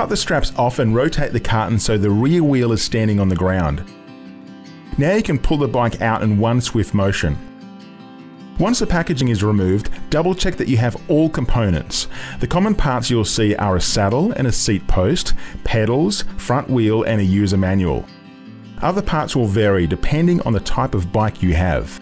Cut the straps off and rotate the carton so the rear wheel is standing on the ground. Now you can pull the bike out in one swift motion. Once the packaging is removed, double check that you have all components. The common parts you'll see are a saddle and a seat post, pedals, front wheel and a user manual. Other parts will vary depending on the type of bike you have.